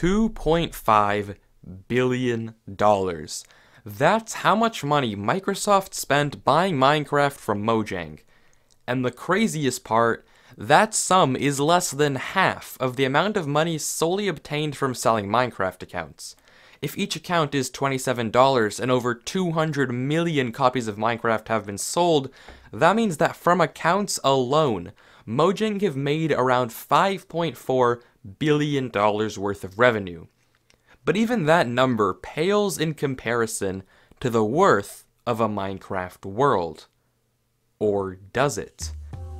$2.5 billion. That's how much money Microsoft spent buying Minecraft from Mojang. And the craziest part, that sum is less than half of the amount of money solely obtained from selling Minecraft accounts. If each account is $27 and over 200 million copies of Minecraft have been sold, that means that from accounts alone, Mojang have made around $5.4 billion dollars worth of revenue. But even that number pales in comparison to the worth of a Minecraft world. Or does it?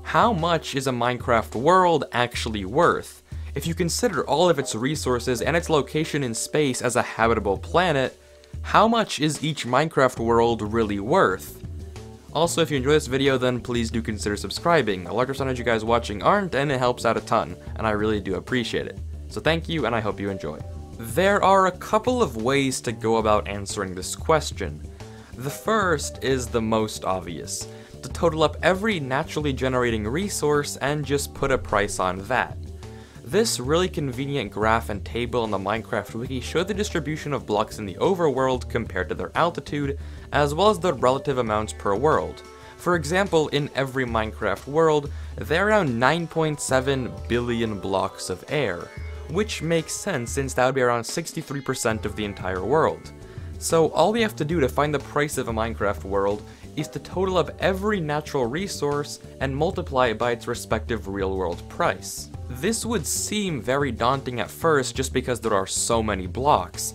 How much is a Minecraft world actually worth? If you consider all of its resources and its location in space as a habitable planet, how much is each Minecraft world really worth? Also, if you enjoy this video, then please do consider subscribing. A large percentage of you guys watching aren't, and it helps out a ton, and I really do appreciate it. So thank you, and I hope you enjoy. There are a couple of ways to go about answering this question. The first is the most obvious, to total up every naturally generating resource and just put a price on that. This really convenient graph and table in the Minecraft wiki show the distribution of blocks in the overworld compared to their altitude, as well as the relative amounts per world. For example, in every Minecraft world, there are around 9.7 billion blocks of air, which makes sense since that would be around 63% of the entire world. So all we have to do to find the price of a Minecraft world is to total up every natural resource and multiply it by its respective real-world price. This would seem very daunting at first just because there are so many blocks,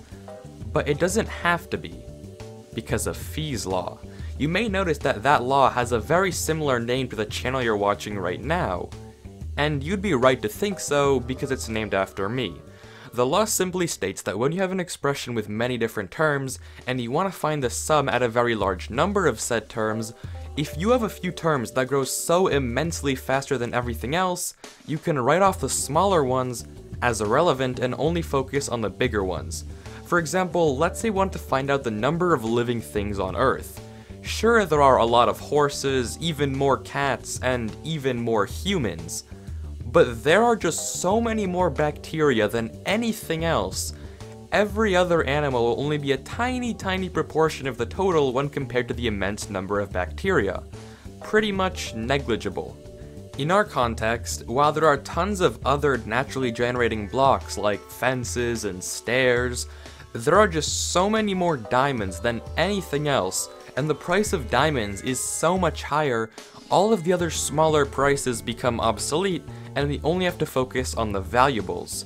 but it doesn't have to be, because of Fee's Law. You may notice that that law has a very similar name to the channel you're watching right now, and you'd be right to think so because it's named after me. The law simply states that when you have an expression with many different terms, and you want to find the sum at a very large number of said terms, if you have a few terms that grow so immensely faster than everything else, you can write off the smaller ones as irrelevant and only focus on the bigger ones. For example, let's say we want to find out the number of living things on Earth. Sure, there are a lot of horses, even more cats, and even more humans, but there are just so many more bacteria than anything else. Every other animal will only be a tiny, tiny proportion of the total when compared to the immense number of bacteria. Pretty much negligible. In our context, while there are tons of other naturally generating blocks like fences and stairs, there are just so many more diamonds than anything else, and the price of diamonds is so much higher, all of the other smaller prices become obsolete and we only have to focus on the valuables.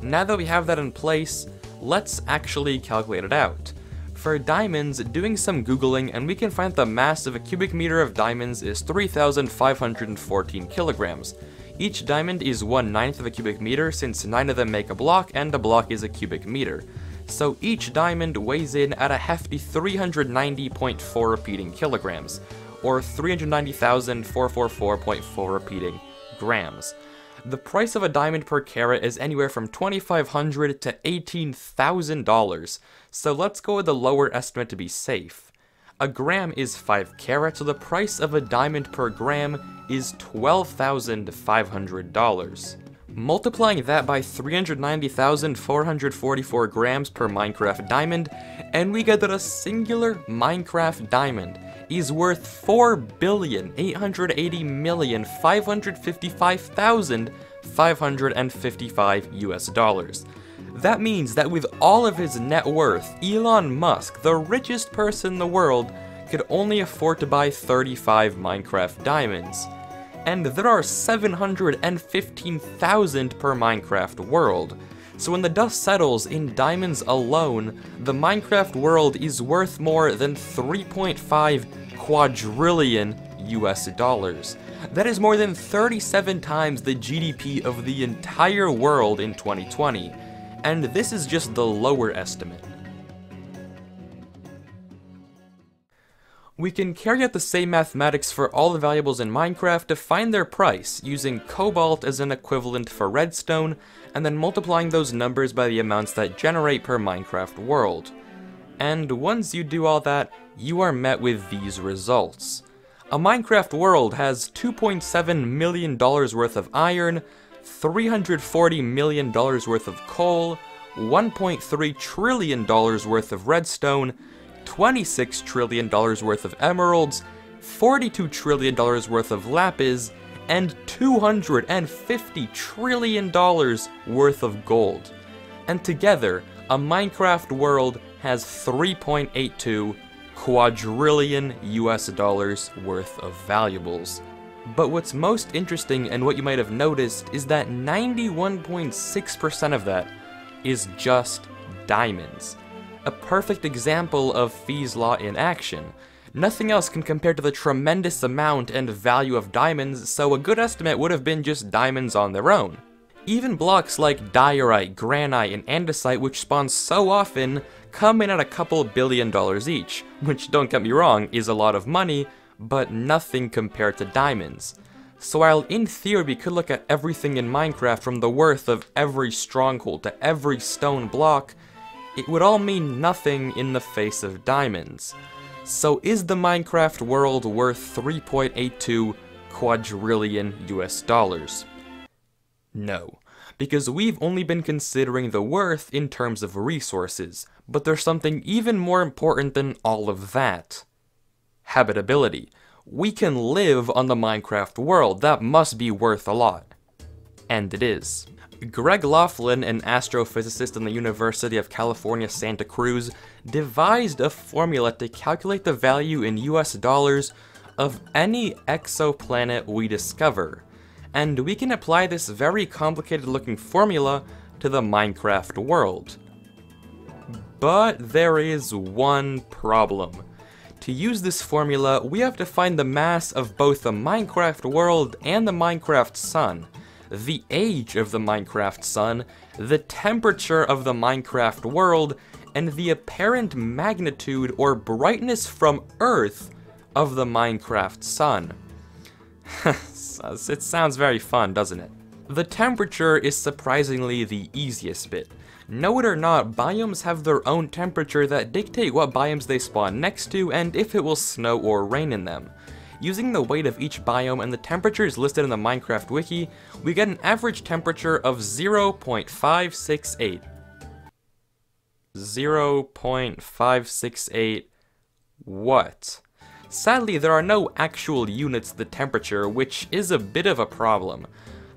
Now that we have that in place, let's actually calculate it out. For diamonds, doing some googling and we can find the mass of a cubic meter of diamonds is 3,514 kilograms. Each diamond is 1 ninth of a cubic meter since 9 of them make a block and a block is a cubic meter. So each diamond weighs in at a hefty 390.4 repeating kilograms, or 390,444.4 repeating grams. The price of a diamond per carat is anywhere from 2,500 to $18,000, so let's go with the lower estimate to be safe. A gram is 5 carats, so the price of a diamond per gram is $12,500. Multiplying that by 390,444 grams per Minecraft diamond, and we get that a singular Minecraft diamond is worth 4,880,555,555 US dollars. That means that with all of his net worth, Elon Musk, the richest person in the world, could only afford to buy 35 Minecraft diamonds. And there are 715,000 per Minecraft world. So when the dust settles in diamonds alone, the Minecraft world is worth more than 3.5 quadrillion US dollars. That is more than 37 times the GDP of the entire world in 2020. And this is just the lower estimate. We can carry out the same mathematics for all the valuables in Minecraft to find their price, using cobalt as an equivalent for redstone, and then multiplying those numbers by the amounts that generate per Minecraft world. And once you do all that, you are met with these results. A Minecraft world has $2.7 million worth of iron, $340 million worth of coal, $1.3 trillion worth of redstone, $26 trillion worth of emeralds, $42 trillion worth of lapis, and $250 trillion worth of gold. And together, a Minecraft world has 3.82 quadrillion US dollars worth of valuables. But what's most interesting and what you might have noticed is that 91.6% of that is just diamonds. A perfect example of Fee's Law in action. Nothing else can compare to the tremendous amount and value of diamonds, so a good estimate would have been just diamonds on their own. Even blocks like diorite, granite, and andesite, which spawn so often, come in at a couple billion dollars each, which, don't get me wrong, is a lot of money, but nothing compared to diamonds. So while in theory we could look at everything in Minecraft from the worth of every stronghold to every stone block, it would all mean nothing in the face of diamonds. So is the Minecraft world worth 3.82 quadrillion US dollars? No, because we've only been considering the worth in terms of resources, but there's something even more important than all of that. Habitability. We can live on the Minecraft world, that must be worth a lot. And it is. Greg Laughlin, an astrophysicist in the University of California, Santa Cruz, devised a formula to calculate the value in US dollars of any exoplanet we discover. And we can apply this very complicated looking formula to the Minecraft world. But there is one problem. To use this formula, we have to find the mass of both the Minecraft world and the Minecraft sun, the age of the Minecraft sun, the temperature of the Minecraft world, and the apparent magnitude or brightness from Earth of the Minecraft sun. it sounds very fun, doesn't it? The temperature is surprisingly the easiest bit. Know it or not, biomes have their own temperature that dictate what biomes they spawn next to and if it will snow or rain in them. Using the weight of each biome and the temperatures listed in the Minecraft wiki, we get an average temperature of 0.568. 0.568 what? Sadly, there are no actual units the temperature, which is a bit of a problem.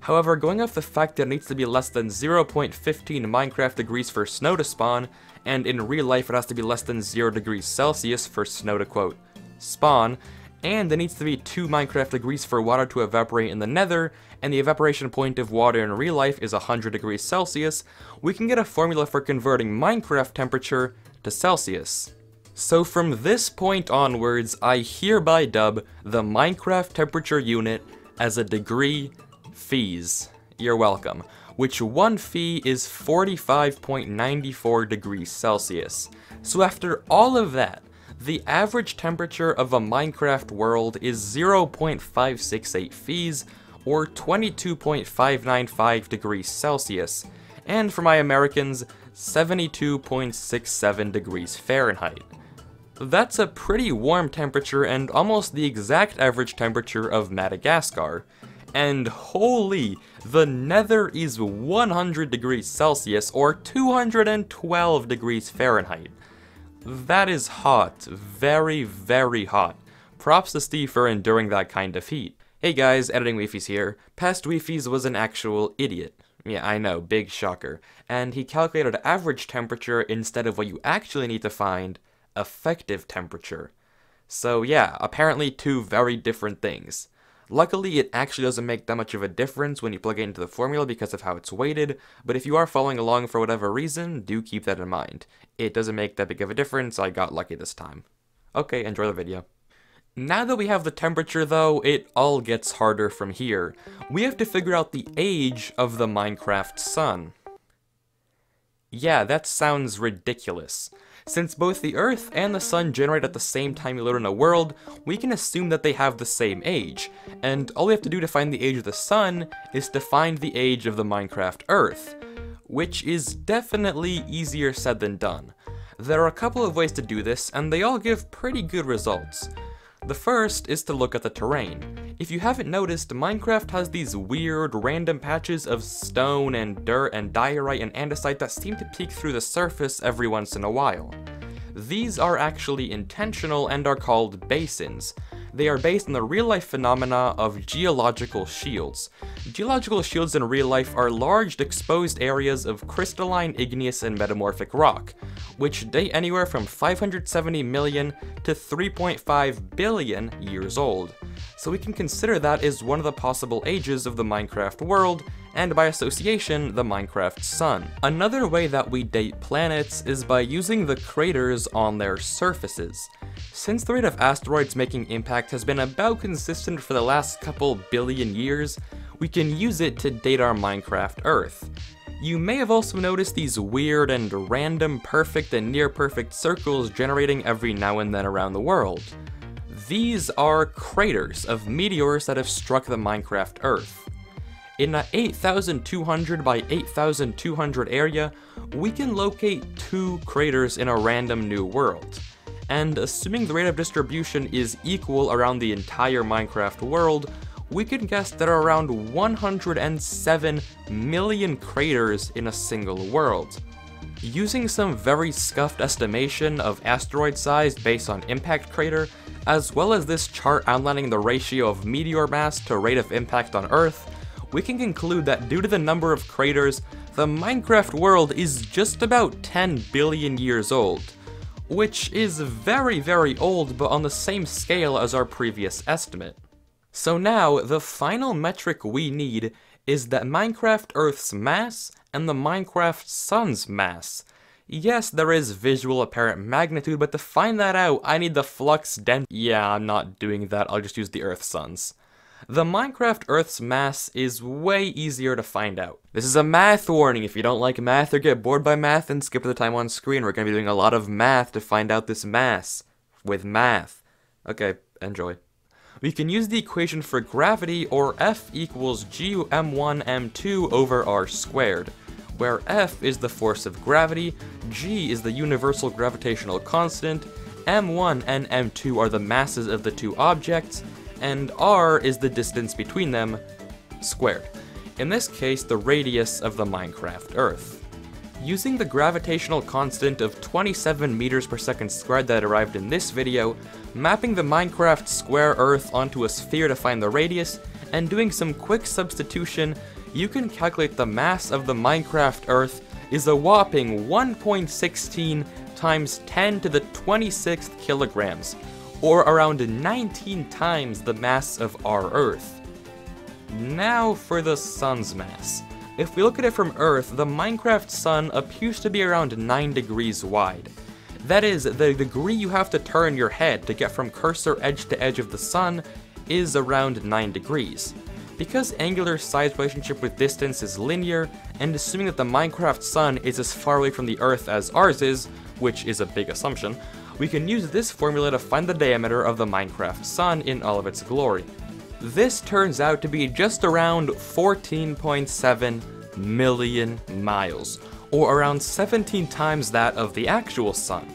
However, going off the fact that it needs to be less than 0.15 Minecraft degrees for snow to spawn, and in real life it has to be less than 0 degrees Celsius for snow to quote, spawn, and there needs to be 2 Minecraft degrees for water to evaporate in the nether, and the evaporation point of water in real life is 100 degrees Celsius, we can get a formula for converting Minecraft temperature to Celsius. So from this point onwards, I hereby dub the Minecraft temperature unit as a degree fees. You're welcome. Which one fee is 45.94 degrees Celsius. So after all of that, the average temperature of a Minecraft world is 0.568 fees, or 22.595 degrees Celsius, and for my Americans, 72.67 degrees Fahrenheit. That's a pretty warm temperature and almost the exact average temperature of Madagascar, and holy, the nether is 100 degrees Celsius or 212 degrees Fahrenheit. That is hot, very, very hot. Props to Steve for enduring that kind of heat. Hey guys, Editing Wifies here. Past Wifies was an actual idiot. Yeah, I know, big shocker. And he calculated average temperature instead of what you actually need to find, effective temperature. So yeah, apparently two very different things. Luckily, it actually doesn't make that much of a difference when you plug it into the formula because of how it's weighted, but if you are following along for whatever reason, do keep that in mind. It doesn't make that big of a difference, I got lucky this time. Okay, enjoy the video. Now that we have the temperature though, it all gets harder from here. We have to figure out the age of the Minecraft sun. Yeah, that sounds ridiculous. Since both the Earth and the Sun generate at the same time you live in a world, we can assume that they have the same age, and all we have to do to find the age of the Sun is to find the age of the Minecraft Earth, which is definitely easier said than done. There are a couple of ways to do this, and they all give pretty good results. The first is to look at the terrain. If you haven't noticed, Minecraft has these weird, random patches of stone and dirt and diorite and andesite that seem to peek through the surface every once in a while. These are actually intentional and are called basins. They are based on the real-life phenomena of geological shields. Geological shields in real life are large exposed areas of crystalline, igneous, and metamorphic rock, which date anywhere from 570 million to 3.5 billion years old. So we can consider that as one of the possible ages of the Minecraft world, and by association, the Minecraft sun. Another way that we date planets is by using the craters on their surfaces. Since the rate of asteroids making impact has been about consistent for the last couple billion years, we can use it to date our Minecraft Earth. You may have also noticed these weird and random perfect and near perfect circles generating every now and then around the world. These are craters of meteors that have struck the Minecraft Earth. In a 8200 by 8200 area, we can locate two craters in a random new world. And assuming the rate of distribution is equal around the entire Minecraft world, we can guess there are around 107 million craters in a single world. Using some very scuffed estimation of asteroid size based on impact crater, as well as this chart outlining the ratio of meteor mass to rate of impact on Earth, we can conclude that due to the number of craters, the Minecraft world is just about 10 billion years old, which is very very old but on the same scale as our previous estimate. So now, the final metric we need is that Minecraft Earth's mass and the Minecraft Sun's mass. Yes, there is visual apparent magnitude, but to find that out, I need the flux density. Yeah, I'm not doing that, I'll just use the Earth Suns. The Minecraft Earth's mass is way easier to find out. This is a math warning. If you don't like math or get bored by math, then skip the time on screen. We're going to be doing a lot of math to find out this mass. With math. Okay, enjoy. We can use the equation for gravity, or F equals gm1 m2 over r squared, where F is the force of gravity, g is the universal gravitational constant, m1 and m2 are the masses of the two objects, and r is the distance between them squared. In this case, the radius of the Minecraft Earth. Using the gravitational constant of 27 meters per second squared that arrived in this video, mapping the Minecraft square Earth onto a sphere to find the radius, and doing some quick substitution, you can calculate the mass of the Minecraft Earth is a whopping 1.16 times 10 to the 26th kilograms, or around 19 times the mass of our Earth. Now for the Sun's mass. If we look at it from Earth, the Minecraft Sun appears to be around 9 degrees wide. That is, the degree you have to turn your head to get from cursor edge to edge of the Sun is around 9 degrees. Because angular size relationship with distance is linear, and assuming that the Minecraft Sun is as far away from the Earth as ours is, which is a big assumption, we can use this formula to find the diameter of the Minecraft Sun in all of its glory. This turns out to be just around 14.7 million miles, or around 17 times that of the actual Sun.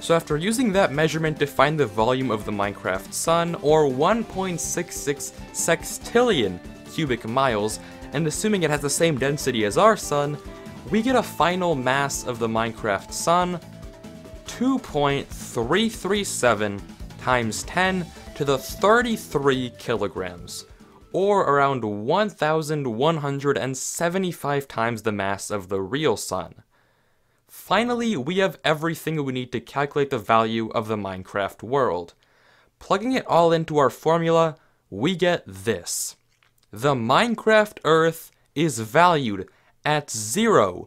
So after using that measurement to find the volume of the Minecraft Sun, or 1.66 sextillion cubic miles, and assuming it has the same density as our Sun, we get a final mass of the Minecraft Sun 2.337 times 10 to the 33 kilograms, or around 1,175 times the mass of the real Sun. Finally, we have everything we need to calculate the value of the Minecraft world. Plugging it all into our formula, we get this. The Minecraft Earth is valued at 0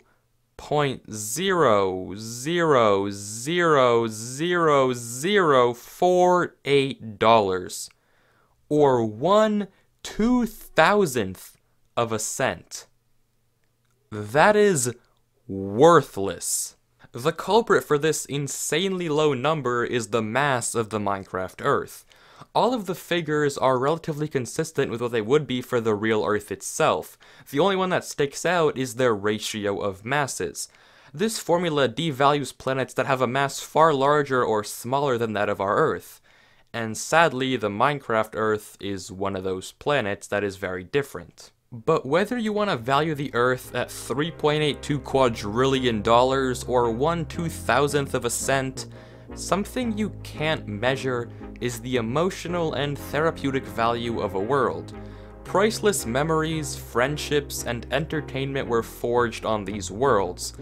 point zero zero zero zero zero four eight dollars, or one two thousandth of a cent. That is worthless. The culprit for this insanely low number is the mass of the Minecraft Earth all of the figures are relatively consistent with what they would be for the real Earth itself. The only one that sticks out is their ratio of masses. This formula devalues planets that have a mass far larger or smaller than that of our Earth. And sadly, the Minecraft Earth is one of those planets that is very different. But whether you want to value the Earth at 3.82 quadrillion dollars or 1 two thousandth of a cent, something you can't measure is the emotional and therapeutic value of a world. Priceless memories, friendships, and entertainment were forged on these worlds.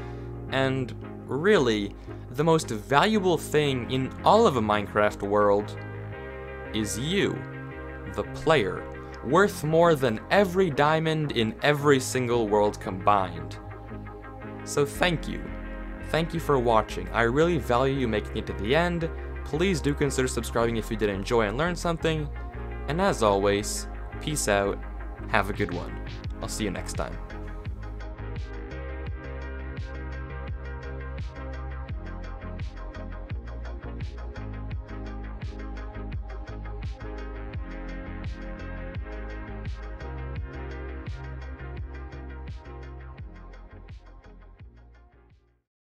And really, the most valuable thing in all of a Minecraft world is you, the player worth more than every diamond in every single world combined. So thank you. Thank you for watching. I really value you making it to the end. Please do consider subscribing if you did enjoy and learn something. And as always, peace out, have a good one. I'll see you next time.